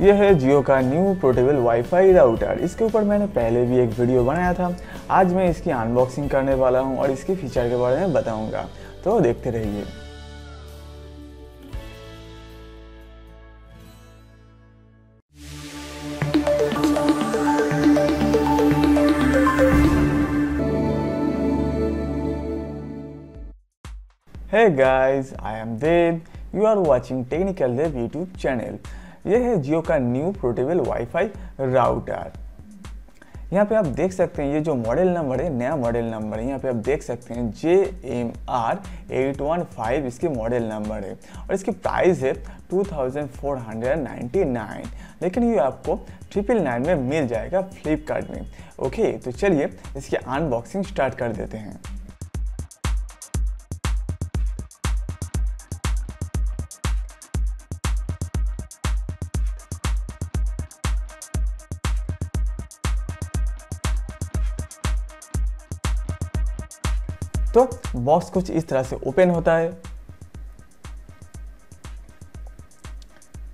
ये है जियो का न्यू पोर्टेबल वाईफाई राउटर इसके ऊपर मैंने पहले भी एक वीडियो बनाया था आज मैं इसकी अनबॉक्सिंग करने वाला हूँ और इसके फीचर के बारे में बताऊँगा तो देखते रहिए guys, I am Dev. You are watching Technical Dev YouTube channel. ये है जियो का न्यू पोर्टेबल वाईफाई राउटर। यहाँ पे आप देख सकते हैं, ये जो मॉडल नंबर है, नया मॉडल नंबर है, यहाँ पे आप देख सकते हैं J M R eight one five इसके मॉडल नंबर है। और इसकी प्राइस है two thousand four hundred ninety nine. लेकिन ये आपको ट्रिपल नाइन में मिल जाएगा फ्लिपकार्ट में। ओके तो चलिए इसकी अनबॉक्सिंग स्टार्ट कर देते हैं। तो बॉक्स कुछ इस तरह से ओपन होता है।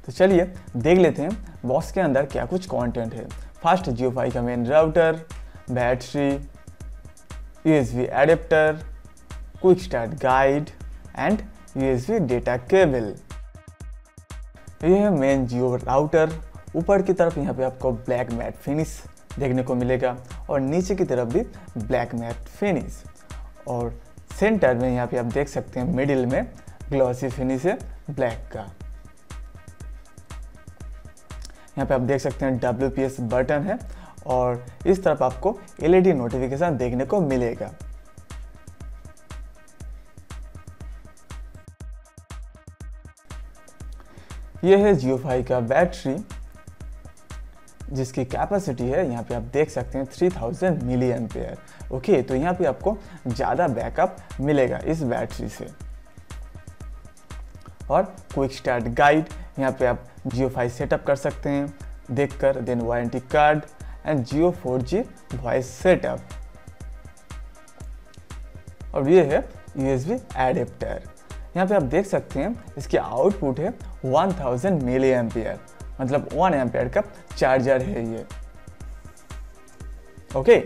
तो चलिए देख लेते हैं बॉक्स के अंदर क्या कुछ कंटेंट है। फ़र्स्ट जियो फाई का main router battery USB adapter quick start guide and USB data cable ये है मेन जियो राउटर ऊपर की तरफ़ यहाँ पे आपको ब्लैक मैट फिनिश देखने को मिलेगा और नीचे की तरफ़ भी ब्लैक मैट फिनिश और सेंटर में यहाँ पे आप देख सकते हैं मिडिल में ग्लॉसी फिनिश है ब्लैक का। यहाँ पे आप देख सकते हैं WPS बटन है और इस तरफ़ आपको एलईडी नोटिफिकेशन देखने को मिलेगा। यह है जियो का बैटरी जिसकी कैपेसिटी है, यहाँ पे आप देख सकते हैं 3000 मिली एम्पेयर ओके तो यहाँ पे आपको ज़्यादा बैकअप मिलेगा इस बैटरी से। और क्विक स्टार्ट गाइड यहाँ पे आप जियो फाइव सेटअप कर सकते हैं, देखकर then warranty card and Jio four G voice setup और ये है यूएसबी एडेप्टर यहाँ पे आप देख सकते हैं, इसकी आउटपुट है 1000 मिली एम्पियर मतलब वन एम्पेयर का चार्जर है ये। ओके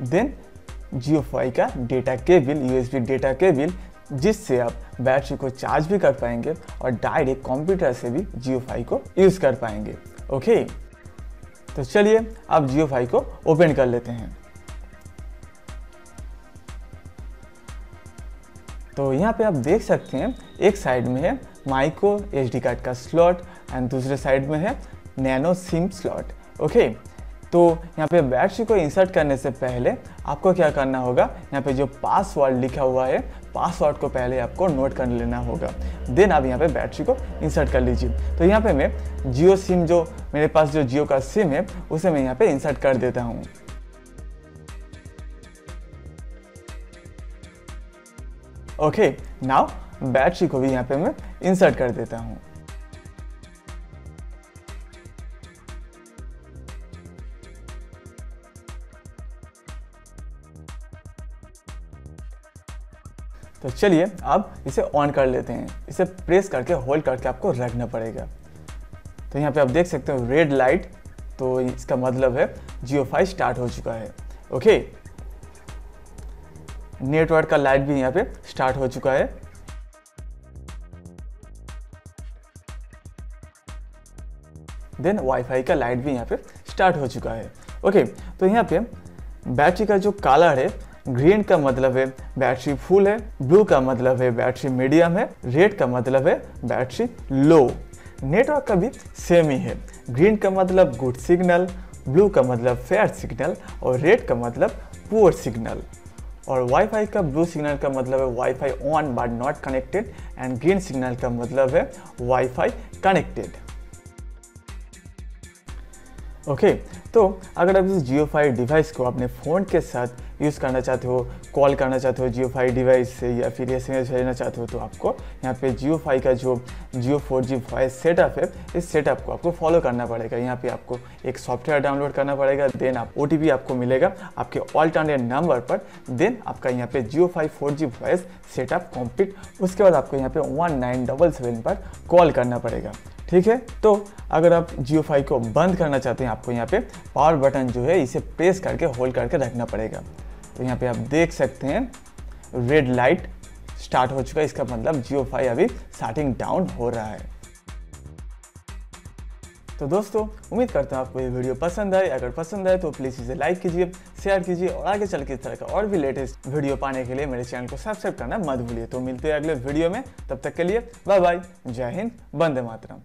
देन जियो फाई का data cable USB data cable जिससे आप बैटरी को चार्ज भी कर पाएँगे और डायरेक्ट कंप्यूटर से भी जियो फाई को यूज़ कर पाएँगे। ओके तो चलिए आप जियो फाई को ओपन कर लेते हैं। तो यहाँ पे आप देख सकते हैं, एक साइड में है माइक्रो एच कार्ड का स्लॉट एंड दूसरे साइड में है नैनो सिम स्लॉट ओके तो यहाँ पे बैटरी को इंसर्ट करने से पहले आपको क्या करना होगा? यहाँ पे जो पासवर्ड लिखा हुआ है पासवर्ड को पहले आपको नोट कर लेना होगा। देन आप यहाँ पे बैटरी को इंसर्ट कर लीजिए। तो यहाँ पे मैं जियो सिम जो, मेरे पास जो जियो का सिम है, उसे मैं यहाँ पे इंसर्ट कर देता हूँ। ओके नाउ बैटरी को भी यहाँ पे मैं इंसर्ट कर देता हूँ। तो चलिए अब इसे ऑन कर लेते हैं। इसे प्रेस करके होल्ड करके आपको रखना पड़ेगा। तो यहाँ पे आप देख सकते हो रेड लाइट तो इसका मतलब है जियो फाइव स्टार्ट हो चुका है। ओके नेटवर्क का लाइट भी यहाँ पे स्टार्ट हो चुका है। देन वाईफाई का लाइट भी यहाँ पे स्टार्ट हो चुका है। ओके तो यहाँ पे बैटरी का जो कलर है ग्रीन का मतलब है बैटरी फुल है ब्लू का मतलब है बैटरी मीडियम है रेड का मतलब है बैटरी लो नेटवर्क का भी सेम ही है। ग्रीन का मतलब गुड सिग्नल ब्लू का मतलब फेयर सिग्नल और रेड का मतलब पुअर सिग्नल और वाईफाई का ब्लू सिग्नल का मतलब है WiFi on but not connected and green signal का मतलब है वाईफाई कनेक्टेड ओके तो अगर आप इस जियो फाइव डिवाइस को अपने फ़ोन के साथ यूज़ करना चाहते हो कॉल करना चाहते हो जियो फाई डिवाइस से या फिर एस भेजना चाहते हो तो आपको यहाँ पे जियो फाई का जो Jio four G voice setup है, इस सेटअप को आपको फॉलो करना पड़ेगा। यहाँ पे आपको एक सॉफ्टवेयर डाउनलोड करना पड़ेगा देन आप OTP आपको मिलेगा आपके ऑल्टरनेट नंबर पर देन आपका यहाँ पे JioFi four G voice setup complete उसके बाद आपको यहाँ पे वन नाइन डबल सेवन पर कॉल करना पड़ेगा। ठीक है? तो अगर आप जियो फाई को बंद करना चाहते हैं, आपको यहाँ पे पावर बटन जो है, इसे प्रेस करके होल्ड करके रखना पड़ेगा। तो यहाँ पे आप देख सकते हैं रेड लाइट स्टार्ट हो चुका है। इसका मतलब जियो फाइव अभी स्टार्टिंग डाउन हो रहा है। तो दोस्तों, उम्मीद करता हूँ आपको ये वीडियो पसंद आए। अगर पसंद आए तो प्लीज़ इसे लाइक कीजिए शेयर कीजिए और आगे चल के इस तरह का और भी लेटेस्ट वीडियो पाने के लिए मेरे चैनल को सब्सक्राइब करना मत भूलिए। तो मिलते हैं अगले वीडियो में। तब तक के लिए बाय बाय जय हिंद बंदे मातरम।